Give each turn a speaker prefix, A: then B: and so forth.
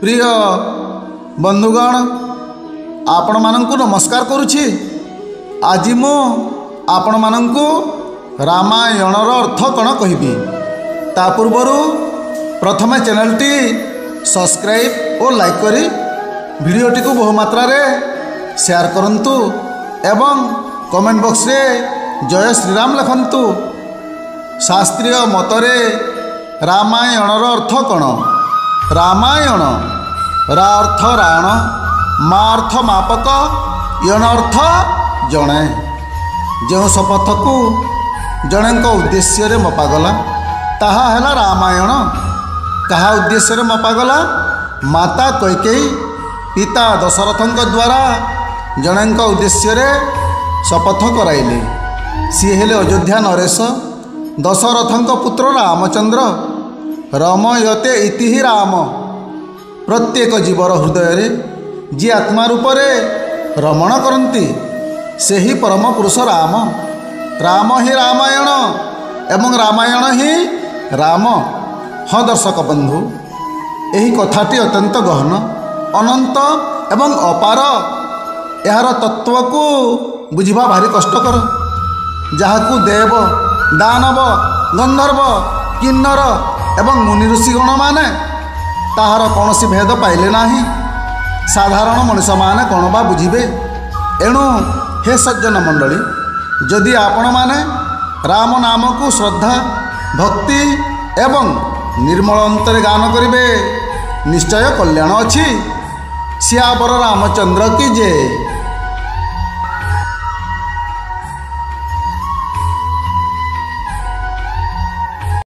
A: ପ୍ରିୟ ବନ୍ଧୁଗଣ ଆପଣମାନଙ୍କୁ ନମସ୍କାର କରୁଛି। ଆଜି ମୁଁ ଆପଣମାନଙ୍କୁ ରାମାୟଣର ଅର୍ଥ କ'ଣ କହିବି? ତା ପୂର୍ବରୁ ପ୍ରଥମେ ଚ୍ୟାନେଲଟି ସବସ୍କ୍ରାଇବ୍ ଓ ଲାଇକ୍ କରି ଭିଡ଼ିଓଟିକୁ ବହୁ ମାତ୍ରାରେ ସେୟାର କରନ୍ତୁ ଏବଂ କମେଣ୍ଟ ବକ୍ସରେ ଜୟ ଶ୍ରୀରାମ ଲେଖନ୍ତୁ। ଶାସ୍ତ୍ରୀୟ ମତରେ ରାମାୟଣର ଅର୍ଥ କ'ଣ? ରାମାୟଣ। ରା ଅର୍ଥ ରାଣ ମା ଅର୍ଥ ମାପକ ୟଣ ଅର୍ଥ ଜଣେ। ଯେଉଁ ଶପଥକୁ ଜଣେଙ୍କ ଉଦ୍ଦେଶ୍ୟରେ ମପାଗଲା ତାହା ହେଲା ରାମାୟଣ। କାହା ଉଦ୍ଦେଶ୍ୟରେ ମପାଗଲା? ମାତା କୈକେୟୀ ପିତା ଦଶରଥଙ୍କ ଦ୍ୱାରା ଜଣେଙ୍କ ଉଦ୍ଦେଶ୍ୟରେ ଶପଥ କରାଇଲେ। ସିଏ ହେଲେ ଅଯୋଧ୍ୟା ନରେଶ ଦଶରଥଙ୍କ ପୁତ୍ର ରାମଚନ୍ଦ୍ର। ରମୟତେ ଇତି ହିଁ ରାମ। ପ୍ରତ୍ୟେକ ଜୀବର ହୃଦୟରେ ଯିଏ ଆତ୍ମା ରୂପରେ ରମଣ କରନ୍ତି ସେହି ପରମ ପୁରୁଷ ରାମ। ରାମ ହିଁ ରାମାୟଣ ଏବଂ ରାମାୟଣ ହିଁ ରାମ। ହଁ ଦର୍ଶକ ବନ୍ଧୁ ଏହି କଥାଟି ଅତ୍ୟନ୍ତ ଗହନ ଅନନ୍ତ ଏବଂ ଅପାର। ଏହାର ତତ୍ତ୍ୱକୁ ବୁଝିବା ଭାରି କଷ୍ଟକର। ଯାହାକୁ ଦେବ ଦାନବ ଗନ୍ଧର୍ବ କିନ୍ନର ଏବଂ ମୁନି ଋଷିଗଣମାନେ ତାହାର କୌଣସି ଭେଦ ପାଇଲେ ନାହିଁ। ସାଧାରଣ ମଣିଷମାନେ କ'ଣ ବା ବୁଝିବେ? ଏଣୁ ହେ ସଜ୍ଜନ ମଣ୍ଡଳୀ ଯଦି ଆପଣମାନେ ରାମ ନାମକୁ ଶ୍ରଦ୍ଧା ଭକ୍ତି ଏବଂ ନିର୍ମଳ ଅନ୍ତରେ ଗାନ କରିବେ ନିଶ୍ଚୟ କଲ୍ୟାଣ ଅଛି। ସିଆବର ରାମଚନ୍ଦ୍ର କି ଯେ